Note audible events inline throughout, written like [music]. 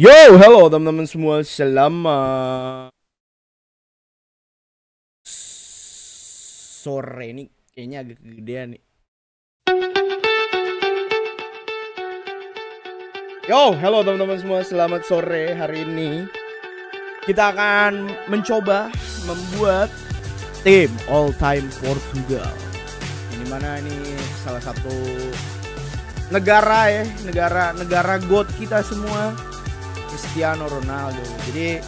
Yo, hello teman-teman semua, selamat sore nih, kayaknya agak kegedean nih. Yo, hello teman-teman semua, selamat sore hari ini. Kita akan mencoba membuat tim all time Portugal. Ini mana ini salah satu negara ya, negara negara god kita semua Cristiano Ronaldo. Jadi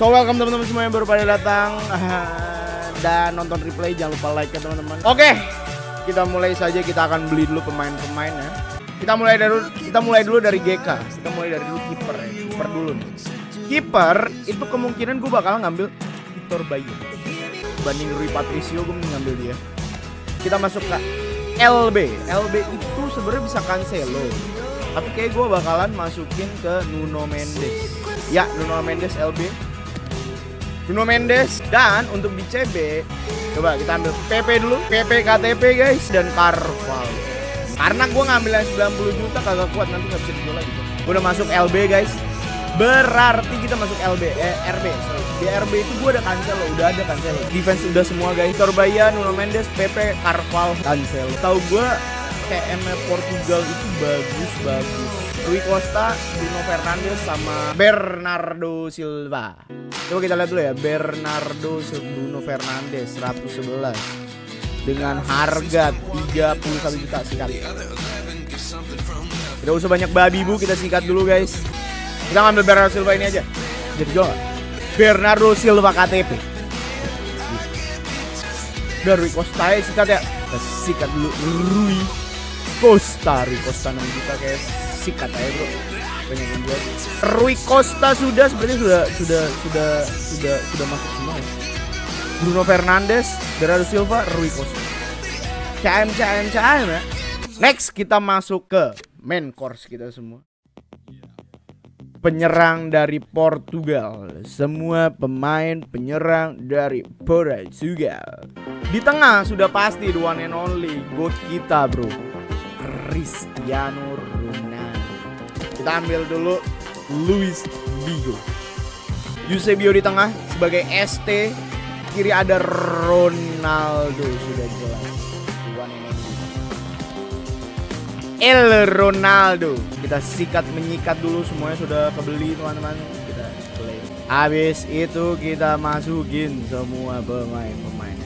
so welcome teman-teman semua yang baru pada datang [laughs] dan nonton replay jangan lupa like ya teman-teman. Oke, kita mulai saja kita akan beli dulu pemain-pemain ya. Kita mulai dari kita mulai dulu dari GK. Kita mulai dari dulu kiper ya. Kiper dulu. Kiper itu kemungkinan gue bakal ngambil Victor Bayu. Banding Rui Patricio gue ngambil dia. Kita masuk ke LB. LB itu sebenarnya bisa Cancelo. Tapi kayak gue bakalan masukin ke Nuno Mendes. Ya, Nuno Mendes LB. Nuno Mendes dan untuk di CB coba kita ambil PP dulu, PP KTP guys dan Carval. Karena gue ngambil yang 90 juta kagak kuat nanti nggak bisa dijual lagi. Udah masuk LB guys. Berarti kita masuk LB, eh RB, sorry. Di RB itu gue ada Cancelo, udah ada Cancelo. Defense udah semua guys. Torbaya, Nuno Mendes, PP, Carval, Cancelo. Tahu gue TM Portugal itu bagus bagus. Rui Costa, Bruno Fernandes sama Bernardo Silva. Coba kita lihat dulu ya, Bernardo Bruno Fernandes 111 dengan harga 31 juta sikat. Tidak usah banyak babi bu, kita sikat dulu guys. Kita ngambil Bernardo Silva ini aja. Jadi jual. Bernardo Silva KTP. Udah Rui Costa sikat ya. Kita sikat dulu Rui Costa. Rui Costa 6 juta guys. Sikat aja bro. Banyak yang. Rui Costa sudah sebenarnya sudah sudah sudah sudah sudah masuk semua ya. Bruno Fernandes, Bernardo Silva, Rui Costa. CM CM CM ya. Next kita masuk ke main course kita semua penyerang dari Portugal. Semua pemain penyerang dari Portugal. Di tengah sudah pasti the one and only goat kita, Bro. Cristiano Ronaldo. Kita ambil dulu Luis Figo. Eusebio di tengah sebagai ST. Kiri ada Ronaldo sudah jelas. El Ronaldo kita sikat menyikat dulu semuanya sudah kebeli teman-teman kita play habis itu kita masukin semua pemain-pemain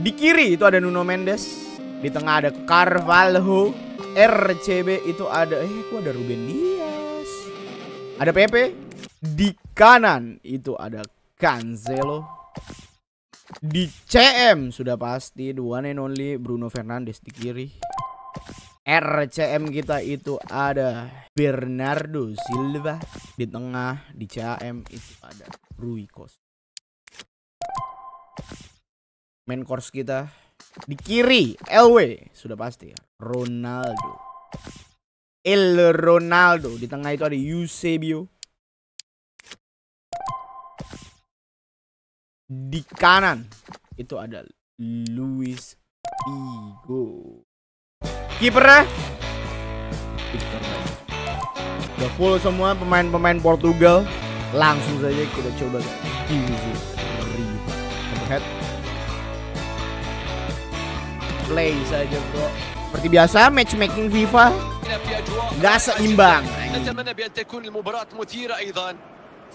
di kiri itu ada Nuno Mendes di tengah ada Carvalho RCB itu ada. Eh kok ada Ruben Dias? Ada Pepe? Di kanan itu ada Cancelo. Di CM sudah pasti the one and only Bruno Fernandes di kiri. RCM kita itu ada Bernardo Silva di tengah di CM itu ada Rui Costa. Main course kita di kiri LW sudah pasti ya Ronaldo. El Ronaldo di tengah itu ada Eusebio. Di kanan itu ada Luis Figo. Kipernya Victor Udah full semua pemain-pemain Portugal. Langsung saja kita coba sih. Overhead Play saja bro. Seperti biasa matchmaking FIFA nggak seimbang. نتمنى بأن تكون المباراة مثيرة أيضا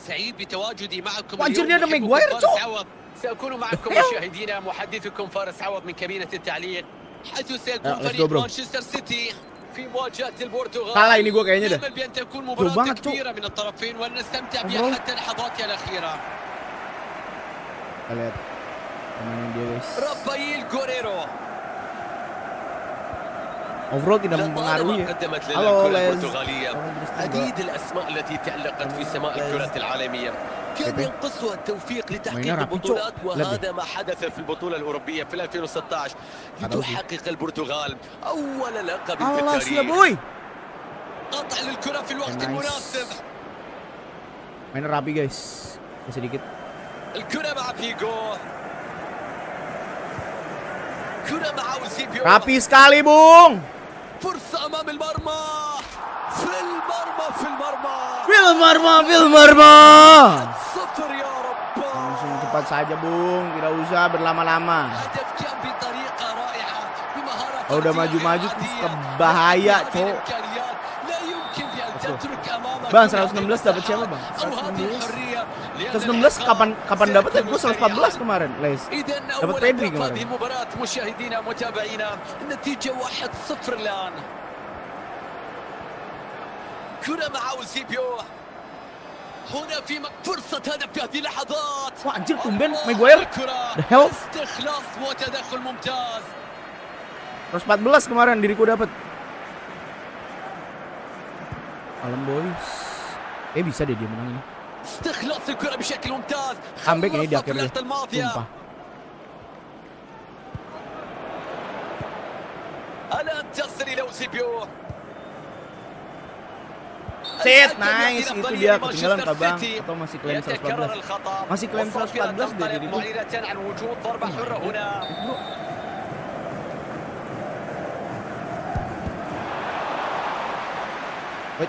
سعيد بتواجدي معكم وأنجر اليوم. لنا أحبكم ميغواير فارس تو. عوض. سأكون معكم هيو. مشاهدينا محدثكم فارس عوض من كابينة التعليق حيث آه، سيكون let's go, فريق bro. مانشستر سيتي في مواجهة البرتغال Kalah ini gue kayaknya dah. يأمل بأن تكون Jauh مباراة banget, Cuk. كبيرة من الطرفين وأن نستمتع Bro. بها حتى لحظاتها الأخيرة Kita lihat pemainnya dia guys. رافائيل غوريرو Overall tidak mempengaruhi. قدمت لنا الكرة. البرتغالية عديد الأسماء التي تعلقت في سماء. الكرة العالمية كان. ينقصها التوفيق لتحقيق. البطولات. وهذا ما حدث في البطولة الأوروبية في 2016 عدوي. لتحقق البرتغال أول لقب في التاريخ. قطع للكرة في الوقت. المناسب Mainnya rapi guys. Sedikit. الكرة مع فيجو كرة مع أوزيبيو Rapi sekali bung. فرصة أمام المرمى في المرمى رمى في المرمى Phil Marma, Phil Marma. صفر يا رب Langsung cepat saja, Bung. Tidak usah berlama-lama. هدف كان بطريقة رائعة بمهارة Oh, udah فردية maju-maju terus عادية. ke bahaya, هذه Cok. الإمكانيات لا يمكن بأن تترك أمامك Bang, كل هذه 116 dapat siapa, Bang? أو هذه 116? الحرية لأن 116 kapan kapan dapat ya? سيكون Gue 114 kemarin, Les. إذا dapat أول Pedri أهداف kemarin. هذه المباراة مشاهدينا متابعينا النتيجة 1-0 الآن كرة مع أوزيبيو هنا في م- فرصة هدف في هذه اللحظات Wah, anjir, tumben الله Maguire. الكرة The hell? استخلاص وتدخل ممتاز 114 kemarin diriku dapat. Kalem boys. Eh bisa deh dia menang ini. استخلاص الكرة بشكل ممتاز Comeback ini di خلصها في akhir dia. اللحظة الماضية Sumpah. الآن تصل إلى أوزيبيو Set, الحكم nice. يعطي Itu الأفضلية dia ketinggalan لمانشستر Pak Bang. سيتي. Atau masih klaim يتكرر 114. الخطأ masih klaim والصافرة 114 deh تنطلق diriku. معلنة عن وجود ضربة حرة هنا Wait,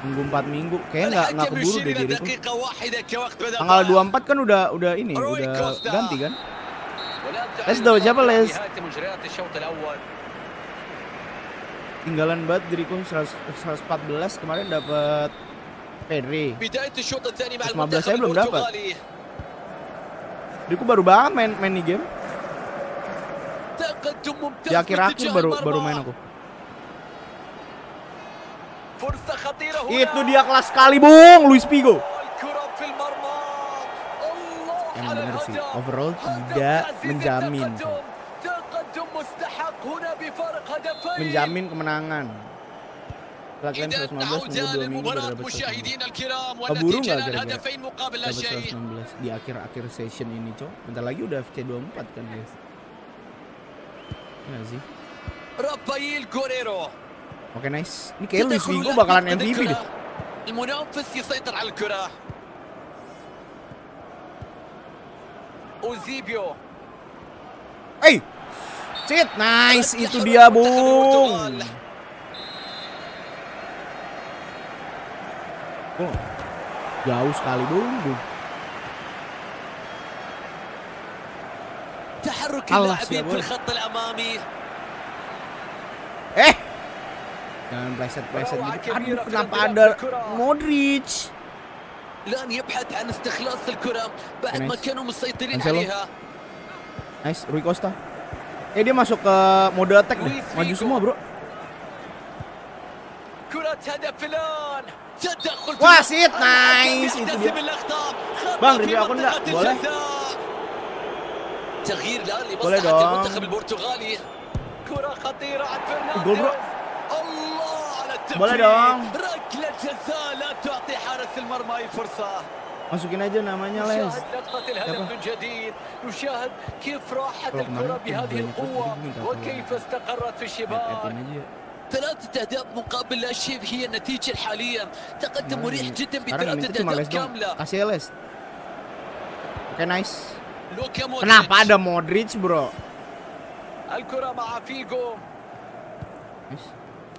minggu 4 minggu, kayak nggak nggak keburu deh diriku. Tanggal 24 kan udah udah ini, udah ganti kan? Lesdo, siapa Les? Tinggalan banget diriku 114 kemarin dapat Pedri. 15 saya belum dapat. Diriku baru banget main main nih game. Di akhir-akhir baru baru main aku. Itu dia kelas kali Bung. Luis Figo. Sih, overall tidak menjamin. Menjamin kemenangan. Pelatihan Lens 115 nunggu 2 minggu Keburu nggak kira-kira? Di akhir-akhir session ini, Cok. Bentar lagi udah FC24 kan, guys. Nggak sih? Rafael Guerrero Oke, nice. Ini kayak Luis تدخل Figo اللاعب bakalan يفقد MVP الكرة. deh. المنافس يسيطر على الكرة اوزيبيو Hey! Shit, nice. Itu dia, Bung. Oh, jauh sekali, Bung. Bung. تحرك الله اللاعبين يا في بوي. الخط الامامي Eh! Jangan pleset-pleset روعة gitu. كبيرة Aduh, في kenapa الانطلاق ada بالكرة. Modric? الان يبحث عن استخلاص الكرة بعد ما نايس. كانوا مسيطرين كانسيلو. عليها Nice, Rui Costa. Eh dia masuk ke mode attack deh. Luis Maju Figo. semua, Bro. كرة هدف الان تدخل في Wah, الوقت. sit, الحكم nice. Itu يحتسب dia. الاخطاء خطأ Bang, في review akun nggak? منطقة Boleh? الجزاء. تغيير الان Boleh لمصلحة dong. المنتخب البرتغالي كرة خطيرة عن جول برو. فرنانديز اي فرصة Masukin aja namanya Les. نشاهد لقطة الهدف يلا. من جديد نشاهد كيف راحت Kalau الكرة kemarin بهذه banyak القوة banget ini, وكيف استقرت في الشباك Liatin aja. ثلاثة أهداف مقابل لا شيء هي النتيجة الحالية تقدم Kemarin مريح ini- جدا Sekarang ini بثلاثة cuma Les أهداف dong. كاملة Kasih ya, Les. Oke, nice. لوكا مودريتش Kenapa ada Modric, Bro? الكرة مع فيجو Nice.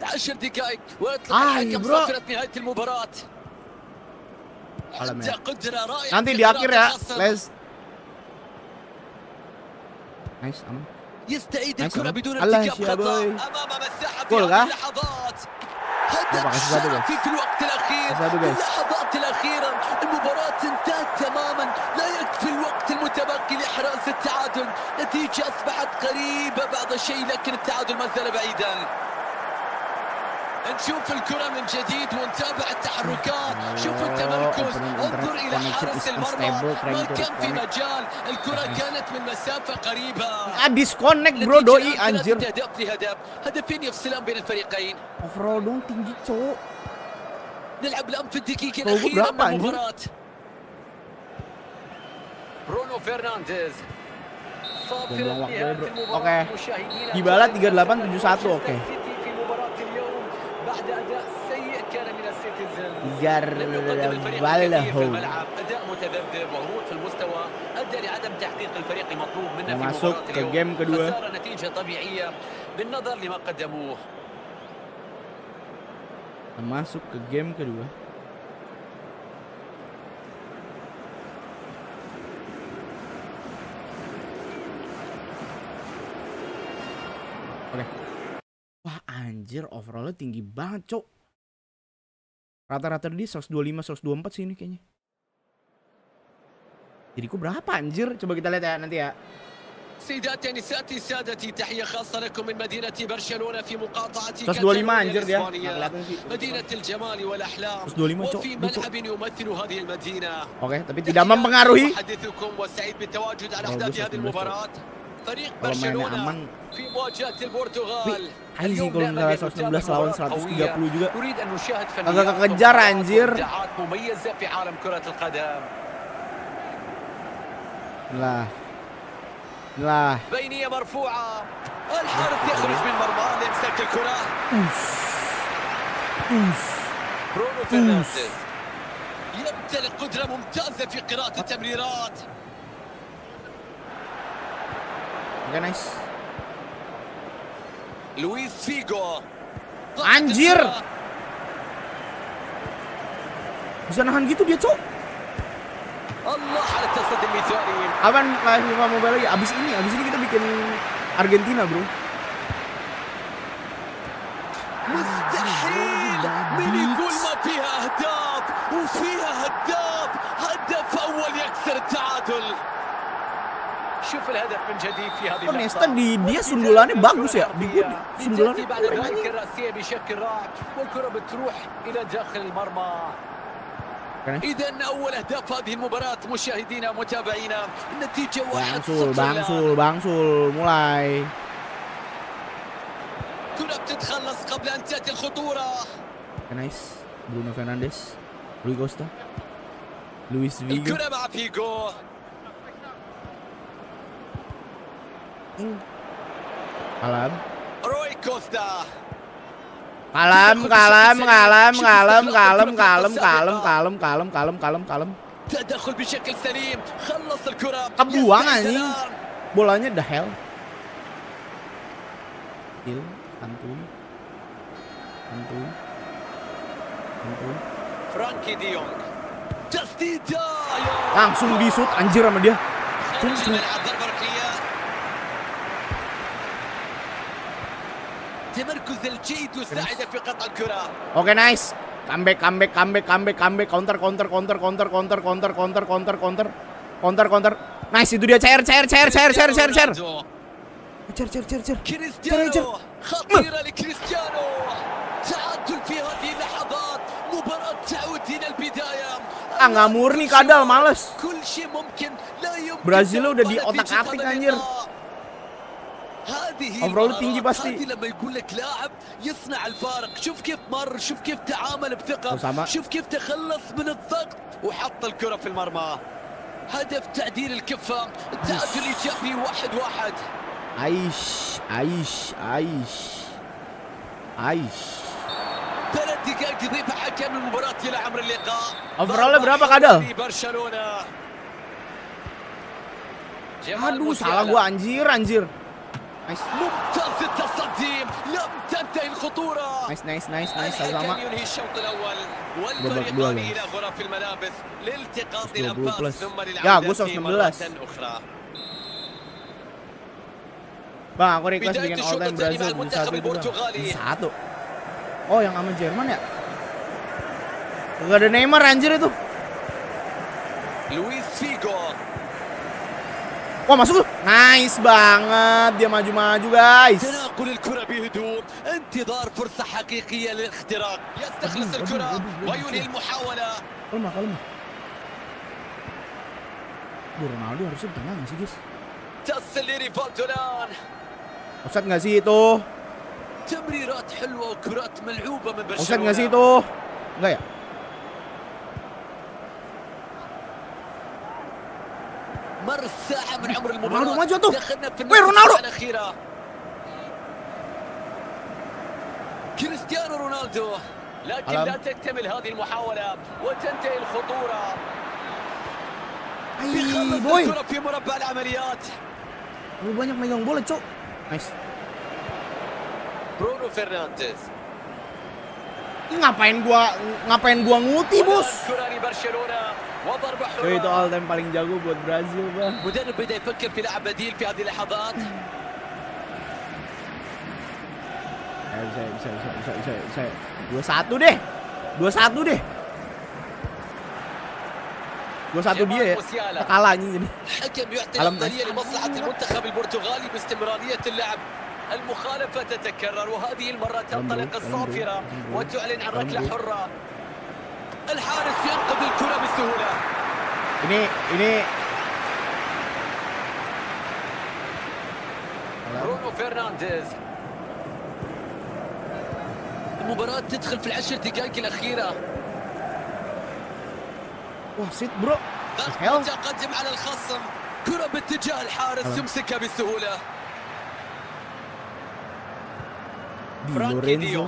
عشر دقائق ويطلق آه، الحكم. صفرة نهاية المباراة. قدرة رائعة Nanti di akhir قراءة ya. Les. Nice, aman. يستعيد الكرة. بدون ارتكاب خطأ. أمام مساحة في؟ اللحظات هدف في الوقت الأخير في. اللحظات الأخيرة المباراة انتهت تماما لا يكفي الوقت المتبقي لإحراز التعادل نتيجة أصبحت قريبة بعض الشيء لكن التعادل ما زال بعيدا نشوف الكرة من جديد ونتابع التحركات شوف التمركز انظر إلى حارس المرمى ما كان في. مجال الكرة كانت من مسافة قريبة disconnect, Bro. Doi, anjir. أهداف لهدف هدفين يفصلان بين الفريقين Overall dong tinggi, cowok. نلعب الآن في الدقيقة الأخيرة من? المباراة برونو فرنانديز نهاية bro. المباراة. مشاهدينا الكرام. 38-71, oke. بعد أداء سيء كان من السيتيزن. جربله في الملعب. أداء متذبذب وهروب في المستوى. أدى لعدم تحقيق الفريق المطلوب منه في مباراة اليوم. خسارة نتيجة طبيعية بالنظر لما قدموه. masuk ke game kedua oke okay. Wah anjir overallnya tinggi banget cok. Rata-rata dia 125 124 sih ini kayaknya. Jadiku berapa anjir? Coba kita lihat ya nanti ya. سيداتي نساتي سادتي تحية خاصة لكم من مدينة برشلونة في مقاطعة 125 كاتالونيا anjir dia. Nggak الإسبانية kelihatan sih. مدينة الجمال والأحلام 125 cok. وفي Dia, cok. ملعب يمثل هذه المدينة Oke, tapi tidak mempengaruhi. أحدثكم وسعيد بالتواجد على Kalau أحداث gue هذه 119 المباراة فريق Kalau mainnya aman, برشلونة في مواجهة البرتغال anjing kalau misalnya 119 lawan 130 juga agak kekejar anjir. lah. Lah. الحارس يخرج من مرماه ليمسك الكرة برونو فرنانديز يمتلك قدرة ممتازة في قراءة التمريرات. Okay, nice. لويس فيجو Anjir! Bisa nahan gitu dia, Cok. الله على التصدي المثالي Apaan live FIFA Mobile lagi? Abis ini, abis ini kita bikin Argentina, bro. مستحيل من يقول ما فيها اهداف وفيها هداف هدف اول يكسر التعادل شوف الهدف من جديد في هذه Nesta di dia sundulannya bagus ya. Di sundulannya بعد aja. الرأسية بشكل رائع والكرة بتروح إلى داخل المرمى. إذا أول أهداف هذه المباراة مشاهدينا متابعينا النتيجة واحد صفر bangsul, bangsul, mulai. كرة بتتخلص قبل أن تأتي الخطورة nice. Bruno Fernandes, Rui Costa, Luis Figo. الكرة مع فيجو Kalam. روي كوستا Kalem, kalem, kalem, kalem, kalem, kalem, kalem, kalem, kalem, kalem, kalem, kalem. تدخل بشكل سليم خلص الكرة Kebuang, يستعد anjing. الآن. Bolanya the hell. Kill, santuy. Santuy. Santuy. فرانكي دي يونغ تسديدة يا Langsung di shoot anjir sama dia. خارج الملعب ضربة ركنية تمركز الجيد يساعد في قطع الكرة Oke, nice. Comeback, comeback, comeback, comeback, comeback, counter, counter, counter, counter, counter, counter, counter, counter, counter, counter, counter. Nice, itu dia cair, cair, cair, cair, cair, cair, cair. رونالدو. Cair, cair, cair, cair. كريستيانو خطيرة لكريستيانو تعادل في هذه اللحظات مباراة تعود إلى البداية Ah, nggak murni kadal, males. كل شيء ممكن لا يمكن برازيل udah توقع di otak نتيجة atik, هذا anjir. هذه tinggi pasti. هذه لما يقول لك لاعب يصنع الفارق شوف كيف مر شوف كيف تعامل بثقة أسامة. شوف كيف تخلص من الضغط وحط الكرة في المرمى هدف تعديل الكفة التعادل إيجابي واحد واحد Aish, Aish, Aish, Aish. ثلاث دقائق يضيفها حكم المباراة إلى عمر اللقاء berapa, حرة Kadal? لبرشلونة جمال Aduh, salah gua anjir, anjir. Nice, ممتاز التصدي لم تنتهي الخطورة nice, nice, nice, nice, sama-sama. الحكم ينهي الشوط الأول dua, والفريقان guys. إلى غرف الملابس لالتقاط 20 الأنفاس plus. ثم Ya, gua للعودة 119. مرة أخرى Bang, aku request Bidayat bikin shoot all time الثاني Brazil مع di المنتخب satu itu bang. البرتغالي. Di satu. Oh, yang sama Jerman ya? Gak ada Neymar anjir itu. لويس فيجو Wah, masuk tuh. Nice banget. Dia maju-maju, guys. تناقل الكرة بهدوء انتظار فرصة حقيقية للاختراق يستخلص أدو، أدو، الكرة أدو، أدو. وينهي المحاولة Kalma, kalma. Duh, Ronaldo harusnya di tengah nggak sih, guys? تصل لريفالدو الآن Offside nggak sih itu? تمريرات حلوة وكرات ملعوبة من Offside nggak sih برشلونة itu? Enggak ya? مر الساعة من عمر رونالدو المباراة ما جاته. دخلنا في وين رونالدو؟ الساعة الأخيرة كريستيانو رونالدو لكن ألم. لا تكتمل هذه المحاولة وتنتهي الخطورة Hai, يخلص boy. الكرة في مربع العمليات Lu banyak megang bola, Cok. Nice. برونو فرنانديز Ini ngapain gua ngapain gua nguti, Bos? الكرة لبرشلونة وضربة حرة time paling jago buat Brazil, Bang. مدرب بدأ يفكر في لاعب بديل في هذه اللحظات bisa, bisa, bisa, bisa, bisa, bisa. Dua satu deh. Dua satu deh. Dua satu dia ya. Kalah anjing jadi. الأفضلية لمصلحة المنتخب البرتغالي باستمرارية اللعب المخالفة تتكرر وهذه المرة تنطلق الصافرة وتعلن عن ركلة حرة الحارس ينقذ الكرة بسهولة. Ini ini برونو فرنانديز. المباراة تدخل في العشر دقائق الأخيرة. ضغط hell? متقدم على الخصم. كرة باتجاه الحارس. يمسكها بسهولة. فرانكي دي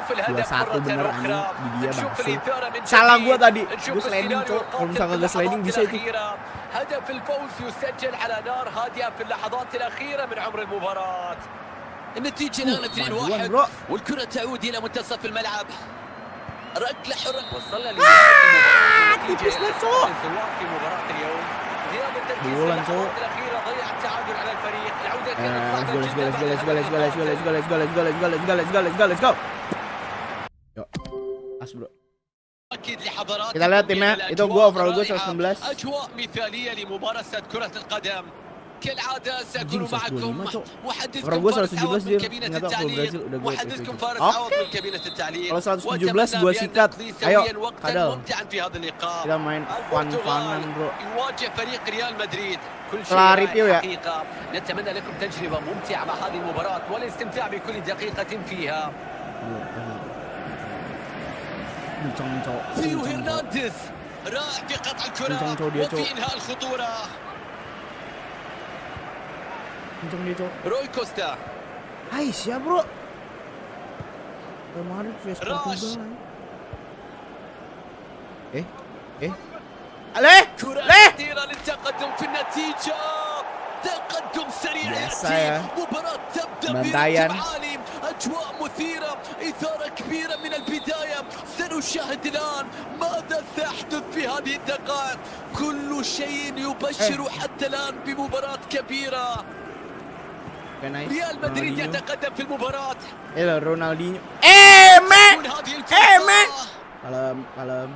dua satu bener anjing di dia bangsu salah gua tadi gua sliding cok kalau misalnya gak sliding bisa itu هدف الفوز يسجل على نار هادئه في اللحظات الاخيره من عمر المباراه النتيجه الان 2-1 والكره تعود إلى منتصف الملعب ركله حره وصلنا لنهايه المباراه في مباراه اليوم غياب التركيز الاخيره ضيع التعادل على الفريق العوده كانت صعبه جدا As, Bro. أكيد لحضرات Kita lihat timnya. Itu gua overall gua 119. أجواء مثالية لممارسة كرة القدم كالعادة سأكون Anjing, معكم 125, Cok. محدثكم Overall gua فارس عوض 117 من dia. كابينة Nggak tahu kalau التعليق Brazil udah gua محدثكم itu. فارس Oke. عوض من كابينة التعليق Kalau 117 وأتمنى gua بأن sikat. نقضي Ayo, سويا وقتا kadal. ممتعا في هذا اللقاء Kita main fun-funan, البرتغال Bro. يواجه فريق ريال مدريد كل شيء Setelah رائع review ya. حقيقة نتمنى لكم تجربة ممتعة مع هذه المباراة والاستمتاع بكل دقيقة فيها Kenceng, Cok. ثيو هرنانديز رائع في قطع الكرة وفي إنهاء الخطورة. روي كوستا. عايش يا برو. راش. إيه؟ إيه؟ ليه ليه كرة للتقدم في النتيجة. تقدم سريع يا مباراة تبدأ بارتفاع عالي. أجواء مثيرة إثارة كبيرة من البداية سنشاهد الآن ماذا سيحدث في هذه الدقائق كل شيء يبشر حتى الآن بمباراة كبيرة. ريال مدريد. يتقدم في المباراة هذه Eh, me! الفرصة Kalem, kalem.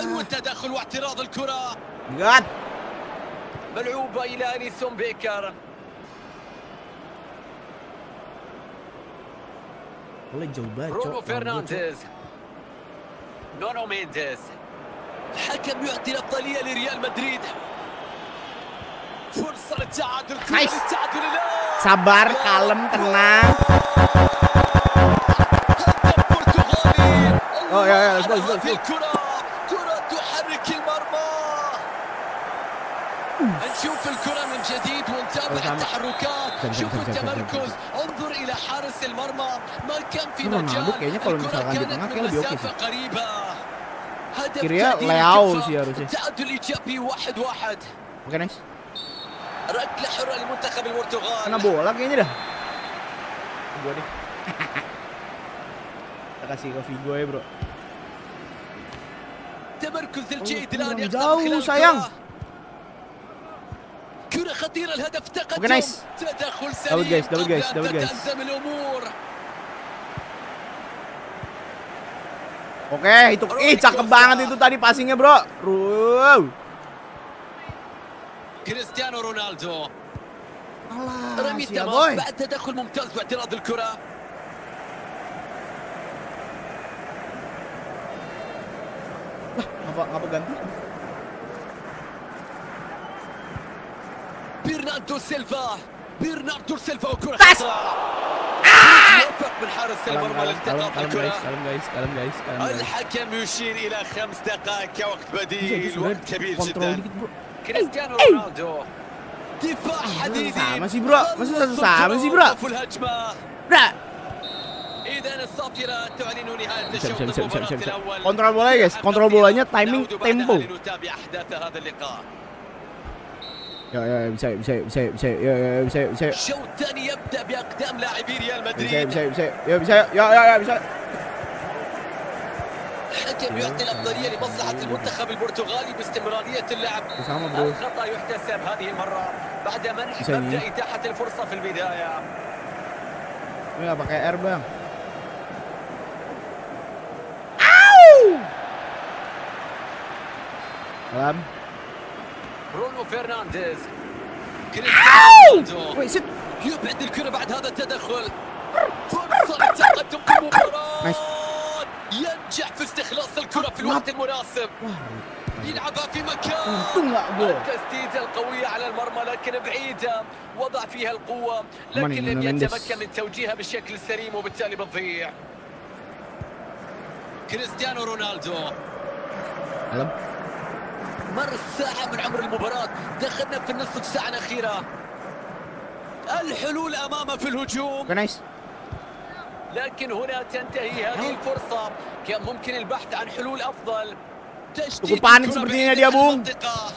حلو التدخل واعتراض الكرة. ملعوبة إلى أليسون بيكر Oleh jauh banget. Bruno Fernandes. نونو مينديز الحكم يعطي الافضليه لريال مدريد فرصه للتعادل التعادل sabar kalem tenang Oh ya ya. نشوف الكرة من جديد ونتابع التحركات. شوف التمركز. انظر إلى حارس المرمى. ما كان في مجال. الكرة كانت من مسافة قريبة. هدف التعادل الإيجابي واحد واحد. ركلة حرة للمنتخب البرتغال. أنا بولا kayaknya ده Gue nih Kita kasih ke Vigo bro الجيد الآن يقدر الكرة. كرة خطيرة الهدف تقدم Oke, nice. تدخل Double سريع guys, double قبل guys, أن double guys. تتأزم الأمور Oke, itu ih cakep banget itu tadi passingnya, Bro. Wow. كريستيانو رونالدو Alah, رمي siap, التماس boy. بعد تدخل ممتاز باعتراض الكرة Lah, ngapa ngapa ganti? برناردو سيلفا. برناردو سيلفا وكرة آه! يوفق من حارس المرمى لالتقاط الكرة. الحكم يشير إلى خمس دقائق كوقت بديل وقت كبير جدا. كريستيانو إيه، إيه. رونالدو. دفاع حديدي. ماشي برا ماشي ماشي برا برا إذا الصافرة تعلن نهاية الشوط الأول. كنترول بولا يس كنترول bolanya timing تيمبو نتابع أحداث هذا اللقاء. يا يا مسيب مسيب مسيب مسيب يا يا مسيب مسيب الشوط الثاني يبدأ بأقدام لاعبي ريال مدريد. مسيب مسيب يا مسيب يا يا يا مسيب الحكم يعطي الافضليه لمصلحة المنتخب البرتغالي باستمرارية اللعب. الخطا يحتسب هذه المرة بعد منح مبدأ إتاحة الفرصة في البداية. يا بقي أربع bang. برونو فرنانديز. كريستيانو يبعد الكرة بعد هذا التدخل. فرصه تقدم المباراه ينجح في استخلاص الكرة في الوقت المناسب. يلعبها في مكان التسديده القوية على المرمى لكن بعيدة. وضع فيها القوة لكن لم يتمكن من توجيهها بالشكل السليم وبالتالي بتضيع. كريستيانو رونالدو. مر ساعة من عمر المباراة دخلنا في النصف ساعة الأخيرة الحلول أمامه في الهجوم nice. لكن هنا تنتهي هذه الفرصة كان ممكن البحث عن حلول أفضل تشتيت الكرة sepertinya dia, Bung. المنطقة.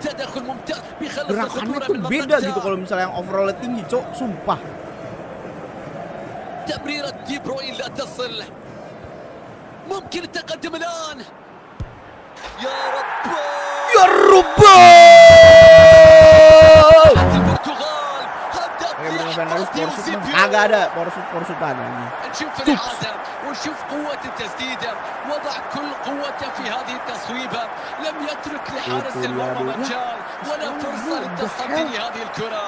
تدخل ممتاز بيخلص Gerakannya tuh beda gitu kalau misalnya yang overallnya tinggi, cok. Sumpah. تمريرة دي بروين لا تصل ممكن التقدم الآن. يا رب يا رب agak ada نشوف ونشوف قوة التسديدة وضع كل قوته في هذه التصويبة. لم يترك لحارس المرمى مجال ولا فرصة للتصدي لهذه الكرة.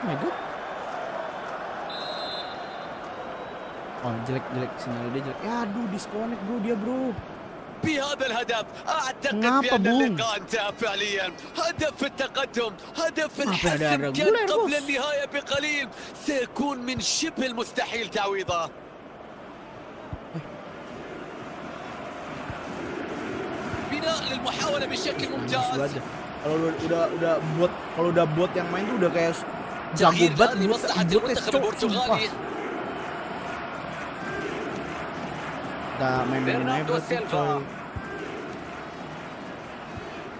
My God. Oh jelek jelek sinyal dia jelek. Ya aduh disconnect bro dia bro. بهذا الهدف بأن Bung? اللقاء انتهى فعليا هدف في التقدم هدف ada الحسم كان قبل bos? النهاية بقليل سيكون من شبه المستحيل تعويضه بناء للمحاولة بشكل ممتاز. Kalau udah udah bot kalau udah bot yang main tuh udah kayak jago banget الآن bot kita main Man coy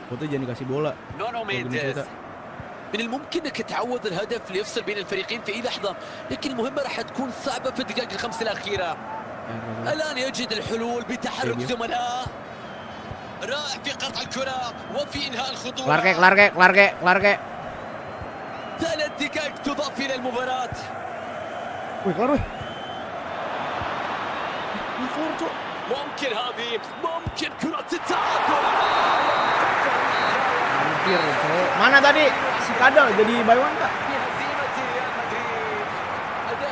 Foto jangan dikasih bola. من الممكن انك تعوض الهدف ليفصل بين الفريقين في أي لحظة. لكن المهمة راح تكون صعبة في الدقائق الخمس الأخيرة. الآن يجد الحلول بتحرك زملاء رائع في قطع الكرة. وفي إنهاء الخطورة. keluar kek keluar kek ثلاث دقائق تضاف إلى المباراة. وي vurdu. Mungkin Habib, mungkin Kuratsita. Hampir. Mana tadi? Si Kadal jadi bayuan kak?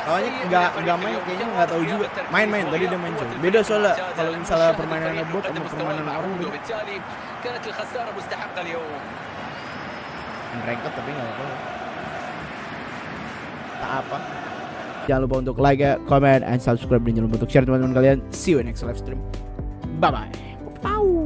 Soalnya nggak nggak main kayaknya nggak tahu juga. Main-main tadi dia main cuma. Beda soalnya kalau misalnya permainan bot sama permainan orang beda. Mereka tapi nggak apa-apa. Tak apa. -apa. Jangan lupa untuk like, comment, and subscribe dan jangan lupa untuk share teman-teman kalian. See you in next live stream. Bye bye. Pau.